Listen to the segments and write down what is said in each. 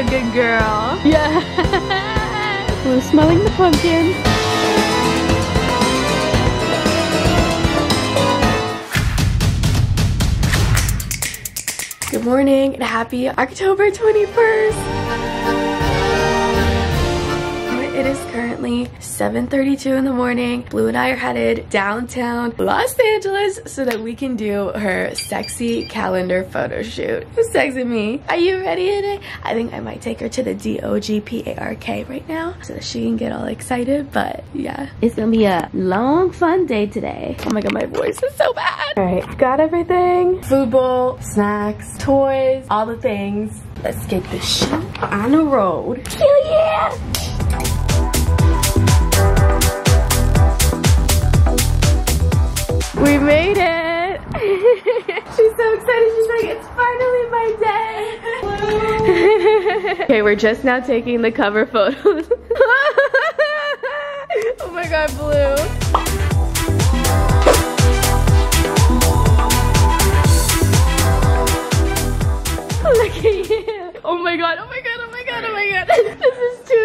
a good girl. Yeah. We're smelling the pumpkin. Good morning and happy October 21st. It is currently 7.32 in the morning. Blue and I are headed downtown Los Angeles so that we can do her sexy calendar photo shoot. Who's texting me? Are you ready today? I think I might take her to the D-O-G-P-A-R-K right now so that she can get all excited. But yeah, it's gonna be a long, fun day today. Oh my god, my voice is so bad. All right, got everything. Food bowl, snacks, toys, all the things. Let's get the shoot on the road. Hell yeah! We made it! She's so excited. She's like, it's finally my day. okay, we're just now taking the cover photos. oh my god, Blue. Look at you. Oh my god, oh my god, oh my god, oh my god.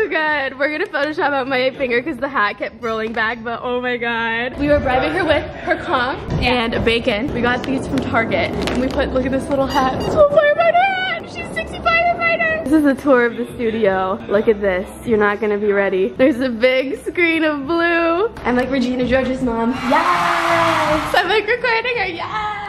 Good. We're gonna Photoshop out my finger because the hat kept rolling back, but oh my god. We were bribing her with her conch and bacon. We got these from Target. And we put, look at this little hat. This little firefighter. She's 60 firefighter. This is a tour of the studio. Look at this. You're not gonna be ready. There's a big screen of blue. I'm like Regina George's mom. Yes! I'm like recording her. Yes!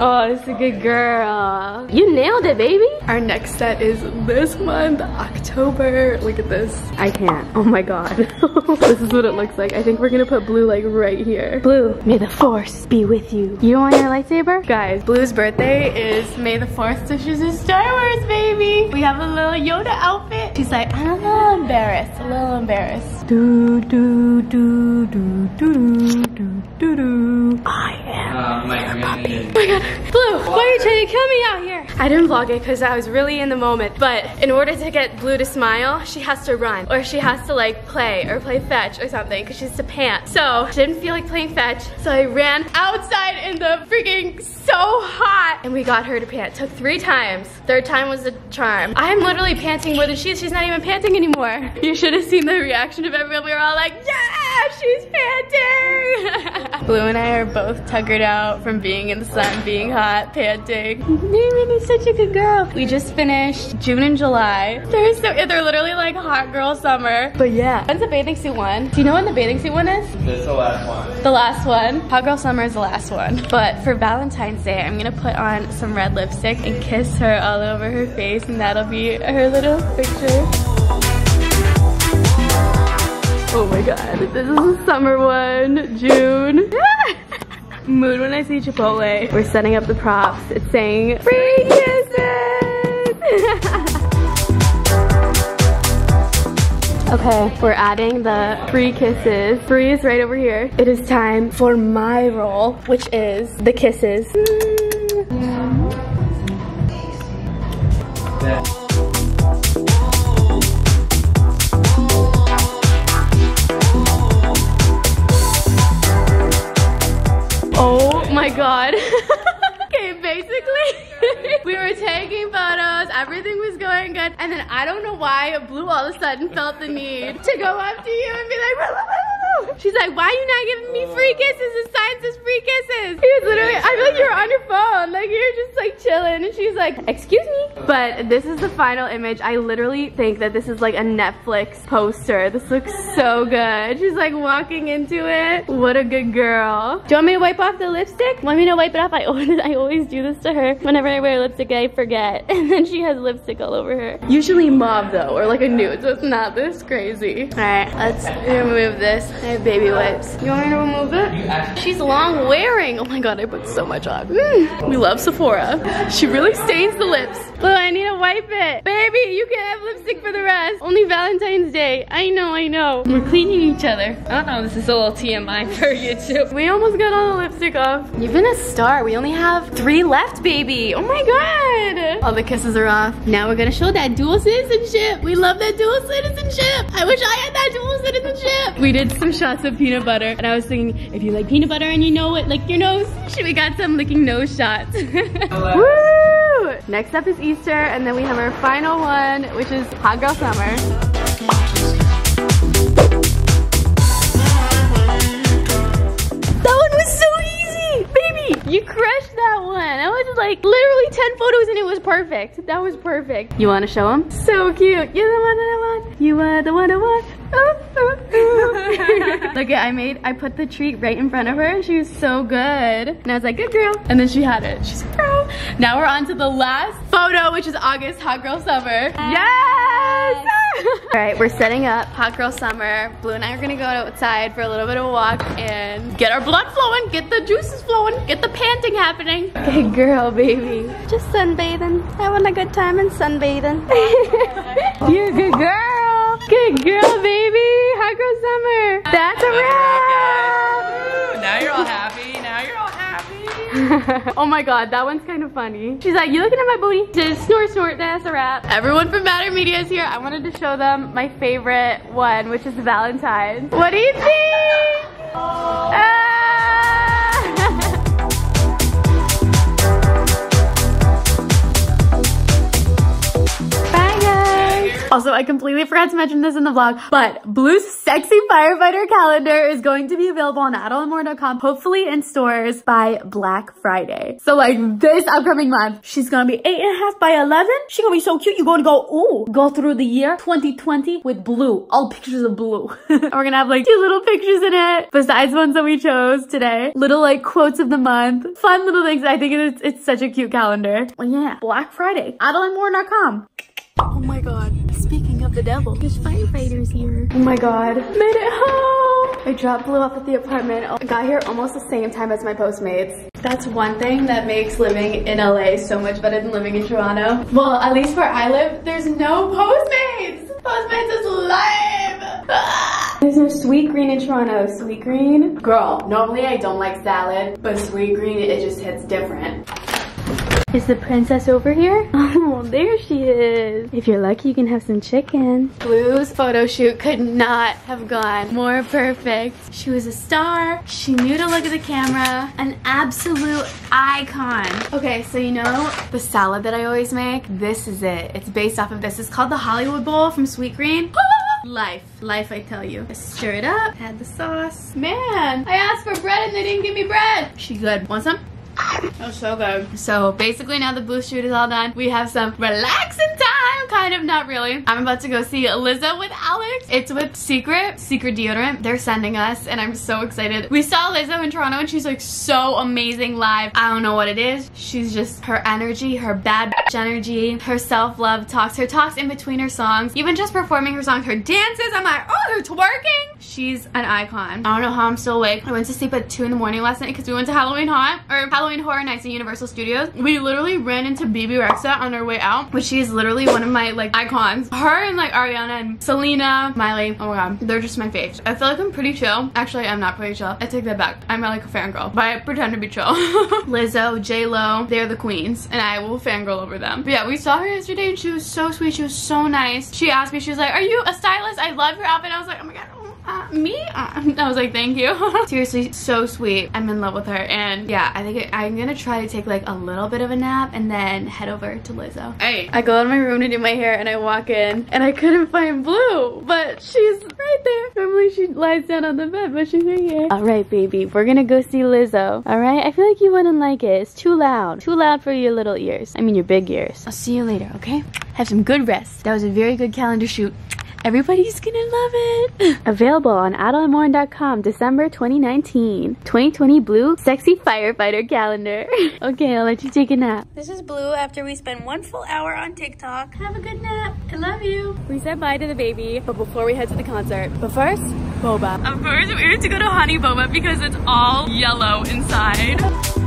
Oh, it's a good girl. You nailed it, baby. Our next set is this month, October. Look at this. I can't. Oh my god. this is what it looks like. I think we're gonna put blue like right here. Blue, may the force be with you. You want your lightsaber? Guys, Blue's birthday is May the 4th, so she's a Star Wars baby. We have a little Yoda outfit. She's like, I'm a little embarrassed, a little embarrassed. Do, do, do, do, do, do, do, do. I am. Um, like, I'm gonna Oh my god, Blue, why are you trying to kill me out here? I didn't vlog it because I was really in the moment, but in order to get Blue to smile, she has to run, or she has to like play, or play fetch or something, because she has to pant. So, she didn't feel like playing fetch, so I ran outside in the freaking so hot, and we got her to pant. Took three times. Third time was the charm. I'm literally panting more than she is. She's not even panting anymore. You should have seen the reaction of everyone. We were all like, yeah, she's panting. Blue and I are both tuckered out from being in the sun, being hot, panting. Naaman is such a good girl. We just finished June and July. They're so, they're literally like hot girl summer. But yeah. When's the bathing suit one? Do you know when the bathing suit one is? This is the last one. The last one. Hot Girl Summer is the last one. But for Valentine's Day, I'm gonna put on some red lipstick and kiss her all over her face and that'll be her little picture. Oh my god, this is a summer one, June. Mood when I see Chipotle. We're setting up the props. It's saying free kisses. Okay, we're adding the free kisses. Free is right over here. It is time for my role, which is the kisses. Oh my god. okay, basically, we were taking photos, everything was going good, and then I don't know why Blue all of a sudden felt the need to go up to you and be like, She's like, why are you not giving me free kisses? The sign says free kisses. He was literally, I feel like you were on your phone, like you're just like chilling, and she's like, excuse me? But this is the final image. I literally think that this is like a Netflix poster. This looks so good. She's like walking into it. What a good girl. Do you want me to wipe off the lipstick? Want me to wipe it off? I always, I always do this to her. Whenever I wear lipstick, I forget. And then she has lipstick all over her. Usually mauve though, or like a nude, so it's not this crazy. All right, let's remove this. I have baby wipes. You want me to remove it? She's long wearing. Oh my God, I put so much on. Mm, we love Sephora. She really stains the lips. Blue, I need to wipe it. Baby, you can have lipstick for the rest. Only Valentine's Day. I know, I know. We're cleaning each other. I don't know, this is a little TMI for YouTube. We almost got all the lipstick off. You've been a star. We only have three left, baby. Oh my God. All the kisses are off. Now we're gonna show that dual citizenship. We love that dual citizenship. I wish I had that dual citizenship. We did some shots of peanut butter and I was thinking, if you like peanut butter and you know it, lick your nose. Should we got some licking nose shots. Woo! Next up is Easter, and then we have our final one, which is Hot Girl Summer. That one was so easy! Baby, you crushed that one. That was like literally 10 photos and it was perfect. That was perfect. You wanna show them? So cute. You're the one that I want. You are the one I want. Look at I made I put the treat right in front of her and she was so good. And I was like, good girl. And then she had it. She's like, girl. Now we're on to the last photo, which is August Hot Girl Summer. Yes! All right, we're setting up Hot Girl Summer. Blue and I are gonna go outside for a little bit of a walk and get our blood flowing, get the juices flowing, get the panting happening. Good girl, baby. Just sunbathing, having a good time and sunbathing. You're a good girl. Good girl, That's a wrap. Now you're all happy. Now you're all happy. oh my god, that one's kind of funny. She's like, you looking at my booty? Just snort, snort, that's a wrap. Everyone from Matter Media is here. I wanted to show them my favorite one, which is Valentine's. What do you think? Also, I completely forgot to mention this in the vlog, but Blue's sexy firefighter calendar is going to be available on adelainemorin.com, hopefully in stores by Black Friday. So like this upcoming month, she's gonna be eight and a half by 11. She's gonna be so cute. You're gonna go, ooh, go through the year 2020 with Blue, all pictures of Blue. we're gonna have like two little pictures in it, besides ones that we chose today. Little like quotes of the month, fun little things. I think it's, it's such a cute calendar. Well, yeah, Black Friday, adelainemorin.com. Oh my god. Speaking of the devil, there's firefighters here. Oh my god. Made it home! I dropped Blue off at the apartment. I got here almost the same time as my Postmates. That's one thing that makes living in LA so much better than living in Toronto. Well, at least where I live, there's no Postmates! Postmates is live! Ah! There's no Sweetgreen in Toronto. Sweetgreen? Girl, normally I don't like salad, but Sweetgreen, it just hits different. Is the princess over here? Oh, there she is. If you're lucky, you can have some chicken. Blue's photo shoot could not have gone more perfect. She was a star. She knew to look at the camera. An absolute icon. Okay, so you know the salad that I always make? This is it. It's based off of this. It's called the Hollywood Bowl from Sweetgreen. Life, life I tell you. I stir it up, add the sauce. Man, I asked for bread and they didn't give me bread. She good. Want some? That was so good. So basically now the booth shoot is all done. We have some relaxing time. Kind of, not really. I'm about to go see Lizzo with Alex. It's with Secret, Secret Deodorant. They're sending us and I'm so excited. We saw Lizzo in Toronto and she's like so amazing live. I don't know what it is. She's just her energy, her bad energy, her self-love talks, her talks in between her songs, even just performing her songs, her dances. I'm like, oh, they're twerking. She's an icon. I don't know how I'm still awake. I went to sleep at 2 in the morning last night because we went to Halloween Haunt or Halloween Horror Nights at Universal Studios. We literally ran into Bebe Rexha on our way out, but she's literally one of my like icons. Her and like Ariana and Selena, Miley, oh my god, they're just my faves. I feel like I'm pretty chill. Actually, I'm not pretty chill. I take that back. I'm like a fangirl, but I pretend to be chill. Lizzo, J-Lo, they're the queens, and I will fangirl over them. But yeah, we saw her yesterday and she was so sweet. She was so nice. She asked me, she was like, are you a stylist? I love your outfit. I was like, oh my god, uh, me? Uh, I was like, thank you. Seriously, so sweet. I'm in love with her. And yeah, I think it, I'm gonna try to take like a little bit of a nap and then head over to Lizzo. Hey. I go in my room to do my hair and I walk in and I couldn't find Blue, but she's right there. Normally she lies down on the bed, but she's right here. All right, baby, we're gonna go see Lizzo. All right, I feel like you wouldn't like it. It's too loud. Too loud for your little ears. I mean, your big ears. I'll see you later, okay? Have some good rest. That was a very good calendar shoot. Everybody's gonna love it. Available on adelainemorin.com December 2019. 2020 Blue Sexy Firefighter Calendar. okay, I'll let you take a nap. This is Blue after we spend one full hour on TikTok. Have a good nap. I love you. We said bye to the baby, but before we head to the concert. But first, boba. Of course, we have to go to Honey Boba because it's all yellow inside.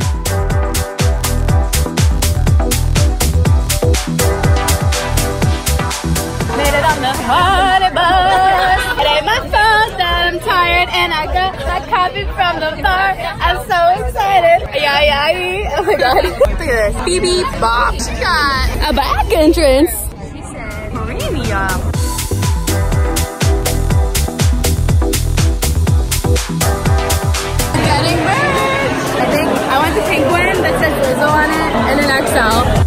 The bar. I'm so excited. Yeah, yeah, yeah. Oh my god. Look at this. BB Bop. She got a back entrance. She said, Premium. Getting merch. I think I want the pink one that says Lizzo on it and an XL.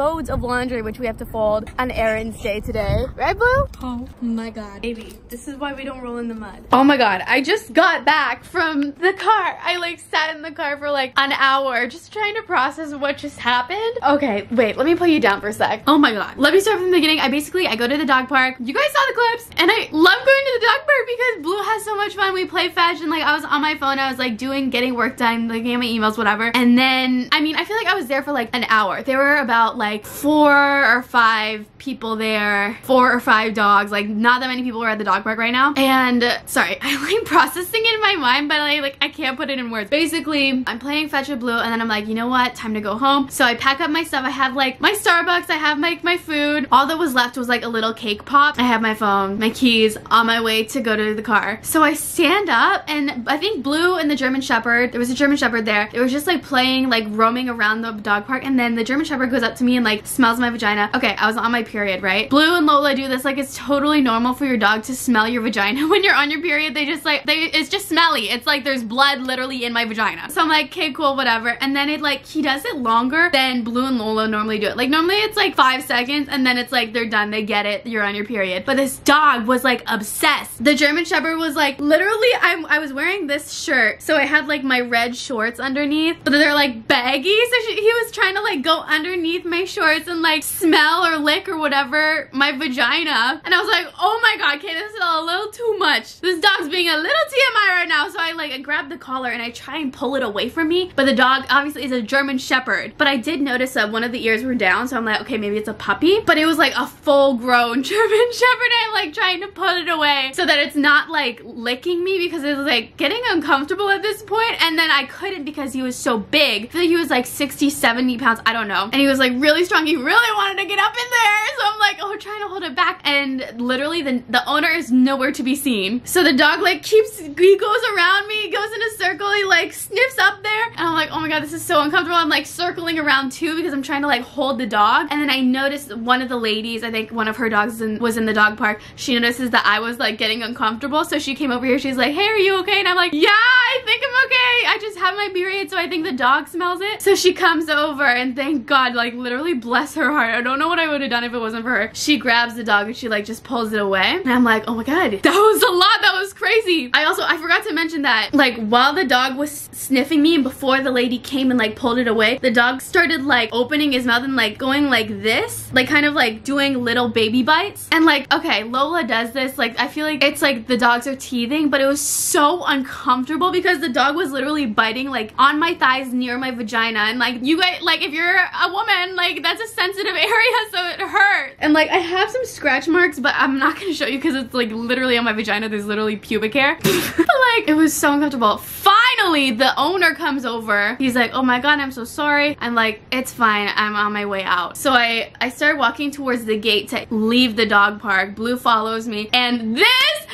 Loads of laundry, which we have to fold on Aaron's day today. Right, Blue? Oh my god. Baby, this is why we don't roll in the mud. Oh my god, I just got back from the car. I like sat in the car for like an hour just trying to process what just happened. Okay, wait, let me pull you down for a sec. Oh my god. Let me start from the beginning. I basically, I go to the dog park. You guys saw the clips and I love going to the dog park because Blue has so much fun. We play fetch and like I was on my phone. I was like doing, getting work done, looking at my emails, whatever. And then, I mean, I feel like I was there for like an hour. There were about like four or five people there, four or five dogs. Like not that many people were at the dog park right now. And sorry, I'm like processing it in my mind, but I like I can't put it in words. Basically, I'm playing fetch with Blue and then I'm like, you know what? Time to go home. So I pack up my stuff. I have like my Starbucks, I have my, my food. All that was left was like a little cake pop. I have my phone, my keys on my way to go to the car. So I stand up and I think Blue and the German Shepherd, there was a German Shepherd there. It was just like playing, like roaming around the dog park. And then the German Shepherd goes up to me and like smells my vagina. Okay, I was on my period, right? Blue and Lola do this like it's totally normal for your dog to smell your vagina when you're on your period. They just like, they it's just smelly. It's like there's blood literally in my vagina. So I'm like, okay, cool, whatever. And then it like, he does it longer than Blue and Lola normally do it. Like normally it's like five seconds and then it's like they're done, they get it, you're on your period. But this dog was like obsessed. The German Shepherd was like, literally, I'm, I was wearing this shirt. So I had like my red shorts underneath, but they're like baggy. So she, he was trying to like go underneath my shorts and like smell or lick or whatever my vagina. And I was like, oh my God, okay, this is a little too much. This dog's being a little TMI right now. So I like, I grab the collar and I try and pull it away from me. But the dog obviously is a German Shepherd. But I did notice that one of the ears were down. So I'm like, okay, maybe it's a puppy. But it was like a full grown German Shepherd. I'm like trying to put it away so that it's not like licking me because it was like getting uncomfortable at this point. And then I couldn't because he was so big. I feel like he was like 60, 70 pounds. I don't know. And he was like really strong. He really wanted to get up in there. So I'm like, oh, trying to hold it back. And literally the, the owner is nowhere to be seen. So the dog like keeps, he goes around me, he goes in a circle, he like sniffs up there. And I'm like, oh my God, this is so uncomfortable. I'm like circling around too because I'm trying to like hold the dog. And then I noticed one of the ladies, I think one of her dogs in, was in the dog park. She notices that I was like getting uncomfortable. So she came over here. She's like, hey, are you okay? And I'm like, yeah, I think I'm okay. I just have my period. So I think the dog smells it. So she comes over and thank God, like literally bless her heart. I don't know what I would have done if it wasn't for her. She grabs the dog and she like just pulls it away. And I'm like, oh my God, that was a lot. That was crazy. I also, I forgot to mention that like while the dog was sniffing me and before the lady came and like pulled it away, the dog started like opening his mouth and like going like this, like kind of like doing little baby bites. And like, okay, Lola does this. Like, I feel like it's like the dogs are teething, but it was so uncomfortable because the dog was literally biting like on my thighs near my vagina. And like, you guys, like if you're a woman, like that's a sensitive area, so it hurt. And like, I have some scratch marks, but I'm not gonna show you because it's like literally on my vagina. There's literally pubic hair. like, it was so uncomfortable. Finally, the owner comes over. He's like, oh my God, I'm so sorry. I'm like, it's fine. I'm on my way out. So I, I started walking towards the gate to leave the dog park. Blue follows me and this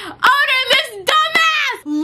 dumbass,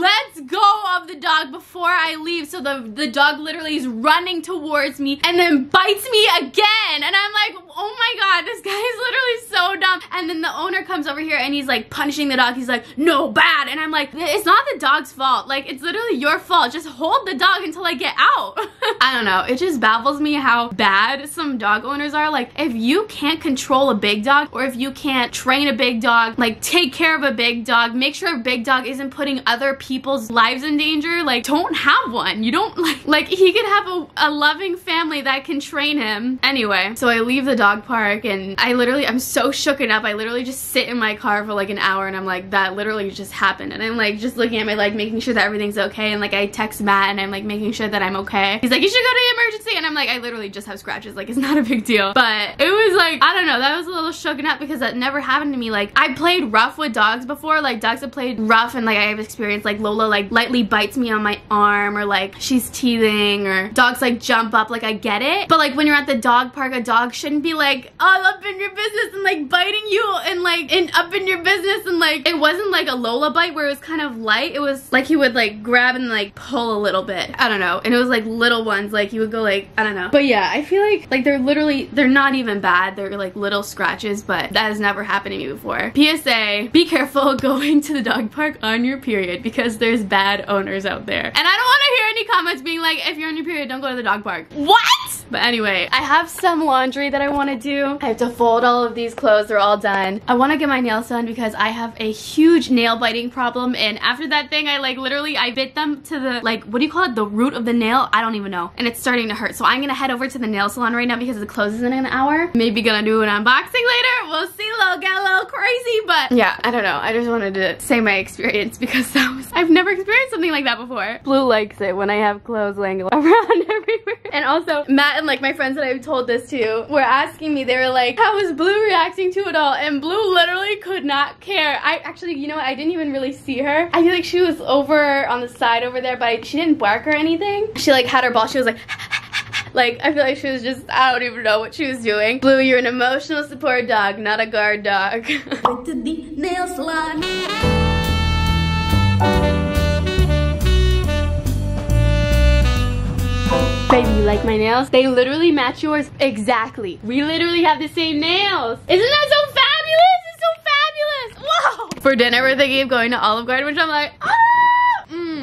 lets go of the dog before I leave. So the, the dog literally is running towards me and then bites me again. And I'm like, oh my God, this guy is literally so dumb. And then the owner comes over here and he's like punishing the dog. He's like, no, bad. And I'm like, it's not the dog's fault. Like, it's literally your fault. Just hold the dog until I get out. I don't know. It just baffles me how bad some dog owners are. Like, if you can't control a big dog or if you can't train a big dog, like take care of a big dog, make sure a big dog isn't putting other people's lives in danger, like don't have one. You don't like, like he could have a, a loving family that can train him. Anyway, so I leave the dog park and I literally, I'm so shooken up. I literally just sit in my car for like an hour and I'm like, that literally just happened. And I'm like just looking at my leg, making sure that everything's okay. And like I text Matt and I'm like making sure that I'm okay. He's like, you should go to the emergency. And I'm like, I literally just have scratches. Like it's not a big deal. But it was like, I don't know, that was a little shooken up because that never happened to me. Like I played rough with dogs before. Like dogs have played rough and like I have experienced like Lola like lightly bites me on my arm or like she's teething or dogs like jump up. Like I get it. But like when you're at the dog park, a dog shouldn't be like all up in your business and like biting you and like in up in your business and like it wasn't like a Lola bite where it was kind of light. It was like he would like grab and like pull a little bit. I don't know. And it was like little ones. Like he would go like I don't know. But yeah, I feel like like they're literally they're not even bad. They're like little scratches, but that has never happened to me before. PSA, be careful going to the dog park on your period because there's bad owners out there. And I don't want to hear any comments being like, if you're on your period, don't go to the dog park. What? But anyway, I have some laundry that I want to do. I have to fold all of these clothes. They're all done. I want to get my nails done because I have a huge nail biting problem. And after that thing, I like literally, I bit them to the, like, what do you call it? The root of the nail? I don't even know. And it's starting to hurt. So I'm going to head over to the nail salon right now because it closes in an hour. Maybe gonna do an unboxing later. We'll see, little get a little crazy. But yeah, I don't know. I just wanted to say my experience because that was, I've never experienced something like that before. Blue likes it when I have clothes laying around everywhere. And also, Matt and like my friends that I've told this to were asking me, they were like, how is Blue reacting to it all? And Blue literally could not care. I actually, you know what, I didn't even really see her. I feel like she was over on the side over there, but I, she didn't bark or anything. She like had her ball, she was like, like, I feel like she was just, I don't even know what she was doing. Blue, you're an emotional support dog, not a guard dog. Went to the nail salon. Baby, you like my nails? They literally match yours exactly. We literally have the same nails. Isn't that so fabulous? It's so fabulous. Whoa. For dinner, we're thinking of going to Olive Garden, which I'm like, ah!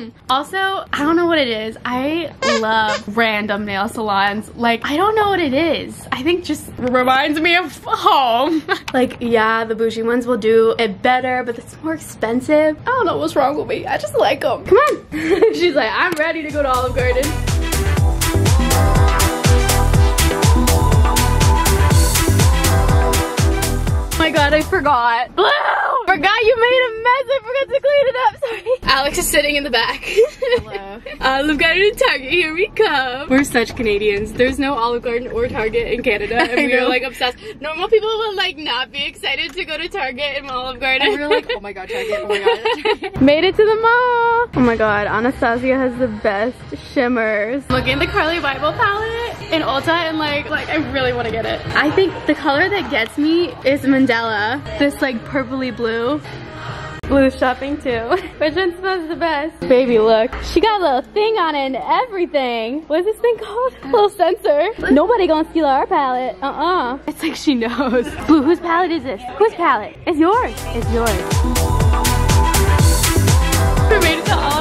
Mm. Also, I don't know what it is. I love random nail salons. Like, I don't know what it is. I think just reminds me of home. like, yeah, the bougie ones will do it better, but it's more expensive. I don't know what's wrong with me. I just like them. Come on. She's like, I'm ready to go to Olive Garden. Oh my god, I forgot. Forgot you made a mess. I forgot to clean it up. Sorry. Alex is sitting in the back. Hello. Olive Garden and Target, here we come. We're such Canadians. There's no Olive Garden or Target in Canada, and we are like obsessed. Normal people would like not be excited to go to Target and Olive Garden. And we were like, oh my god, Target, oh my god. Target. Made it to the mall. Oh my god, Anastasia has the best shimmers. Looking at the Carli Bybel palette in Ulta and like, like I really want to get it. I think the color that gets me is Mandela. This like purpley blue. Blue shopping too. Which one smells the best? Baby, look. She got a little thing on it and everything. What is this thing called? A little sensor. Nobody gonna steal our palette. Uh-uh. It's like she knows. Blue, whose palette is this? Whose palette? It's yours. It's yours.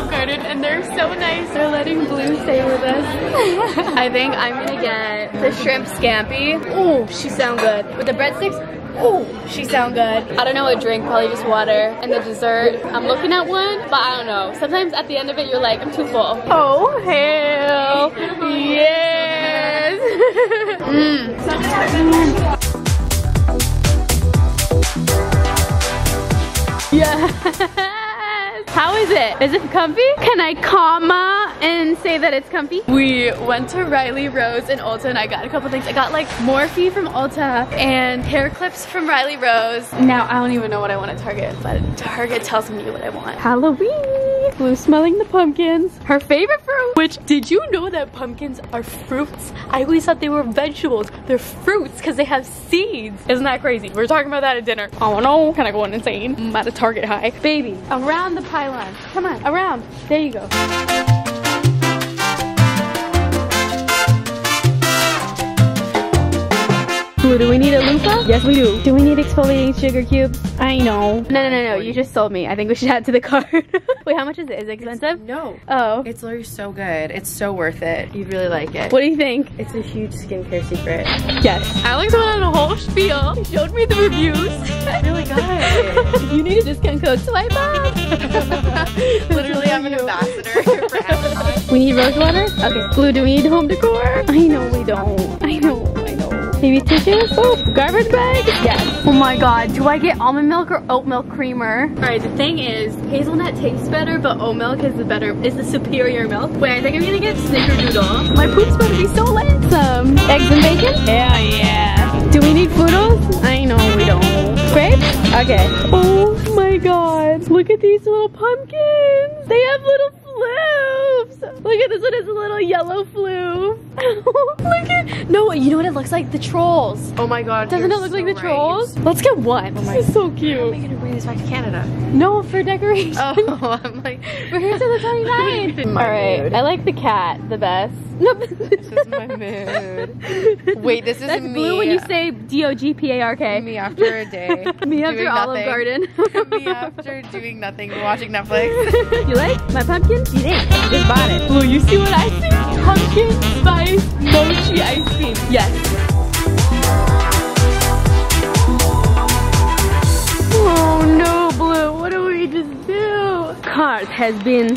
Garden and they're so nice. They're letting Blue stay with us. I think I'm gonna get the shrimp scampi. Oh, she sound good. With the breadsticks, Oh, she sound good. I don't know what drink, probably just water. And the dessert, I'm looking at one, but I don't know. Sometimes at the end of it, you're like, I'm too full. Oh, hell yes. mm. Yes. How is it? Is it comfy? Can I comma and say that it's comfy? We went to Riley Rose in Ulta and I got a couple things. I got like Morphe from Ulta and hair clips from Riley Rose. Now I don't even know what I want at Target, but Target tells me what I want. Halloween. Blue smelling the pumpkins. Her favorite fruit. Which, did you know that pumpkins are fruits? I always thought they were vegetables. They're fruits because they have seeds. Isn't that crazy? We are talking about that at dinner. Oh no, kind of going insane. I'm at a Target high. Baby, around the pylon. Come on, around. There you go. Blue, do we need a loofah? Yes, we do. Do we need exfoliating sugar cubes? I know. No, no, no, no. You just sold me. I think we should add to the cart. Wait, how much is it? Is it expensive? No. Oh. It's literally so good. It's so worth it. You'd really like it. What do you think? It's a huge skincare secret. Yes. Alex went on a whole spiel. He showed me the reviews. really good. you need a discount code. Swipe up. literally, I'm an ambassador for Amazon. We need rose water? Okay. Blue, do we need home decor? I know we don't. I know, Maybe tissues? Oh, garbage bag? Yes. Oh my god, do I get almond milk or oat milk creamer? Alright, the thing is, hazelnut tastes better, but oat milk is the better, is the superior milk. Wait, I think I'm gonna get snickerdoodle. My poop's gonna be so lit. Some eggs and bacon? Hell yeah. Do we need foodles? I know we don't. Grapes? Okay. Oh my god. Look at these little pumpkins. They have little flooves. Look at this one, it's a little yellow floof. look at, no, you know what it looks like? The trolls. Oh my god. Doesn't it look so like the right. trolls? Let's get one. Oh this is so cute. How am I gonna bring this back to Canada? No, for decoration. Oh, I'm like, We're here till the 29th. My All right. I like the cat the best. No, This is my mood. Wait, this is That's me. blue when you say D O G P A R K. me after a day. Me after Olive. Garden. me after doing nothing, watching Netflix. you like my pumpkin? You didn't. Just bought it. Blue, you see what I see? Pumpkin spice mochi ice cream. Yes. Oh no, Blue. What do we just do? Cart has been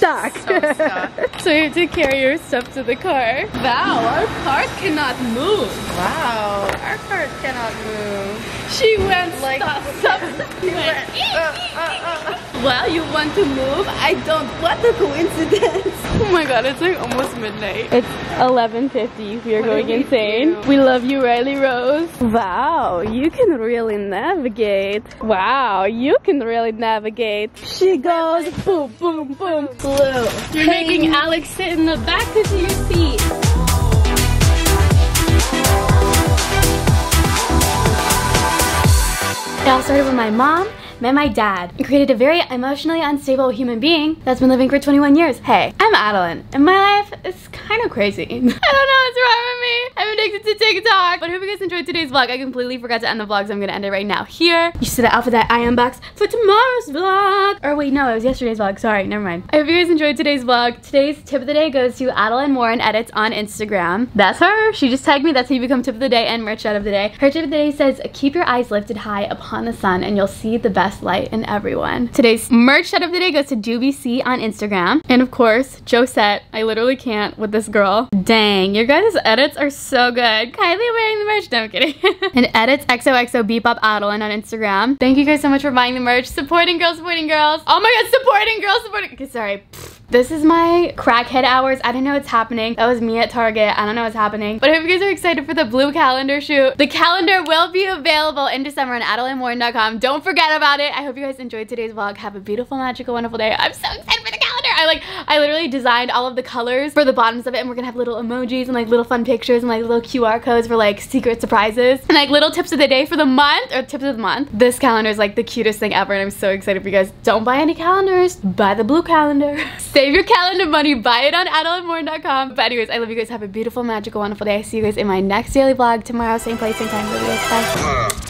stuck. So stuck. so you have to carry your stuff to the car. Wow, our car cannot move. Wow, our cart cannot move. She went Like- stop, stop. She went, Uh, uh, uh. well, you want to move? I don't. What a coincidence. Oh my god, it's like almost midnight. It's 11.50. We are What going we insane. do? We love you, Riley Rose. Wow, you can really navigate. Wow, you can really navigate. She goes boom, boom, boom. Blue. You're making Alex sit in the back of your seat. It all started with my mom met my dad and created a very emotionally unstable human being that's been living for 21 years. Hey, I'm Adelaine, and my life is kind of crazy. I don't know what's wrong with me. I'm addicted to TikTok. But I hope you guys enjoyed today's vlog. I completely forgot to end the vlog, so I'm gonna end it right now here. You see the outfit that I unboxed for tomorrow's vlog. Or wait, no, it was yesterday's vlog. Sorry, never mind. I hope you guys enjoyed today's vlog. Today's tip of the day goes to Adelaine Morin Edits on Instagram. That's her. She just tagged me. That's how you become tip of the day and merch out of the day. Her tip of the day says, keep your eyes lifted high upon the sun and you'll see the best light in everyone. Today's merch shout of the day goes to Doobie C on Instagram. And of course, Josette. I literally can't with this girl. Dang, your guys' edits are so good. Kylie wearing the merch. No, I'm kidding. and edits XOXO Bebop Adeline on Instagram. Thank you guys so much for buying the merch. Supporting girls, supporting girls. Oh my god, supporting girls, supporting. Okay, sorry. This is my crackhead hours. I don't know what's happening. That was me at Target. I don't know what's happening. But I hope you guys are excited for the blue calendar shoot. The calendar will be available in December on AdelaineMorin.com. Don't forget about it. I hope you guys enjoyed today's vlog. Have a beautiful, magical, wonderful day. I'm so excited for the. I like, I literally designed all of the colors for the bottoms of it and we're gonna have little emojis and like little fun pictures and like little QR codes for like secret surprises and like little tips of the day for the month or tips of the month. This calendar is like the cutest thing ever and I'm so excited for you guys. Don't buy any calendars, buy the blue calendar. Save your calendar money, buy it on AdelaineMorin.com. But anyways, I love you guys. Have a beautiful, magical, wonderful day. I see you guys in my next daily vlog tomorrow, same place, same time. Love you guys. Bye.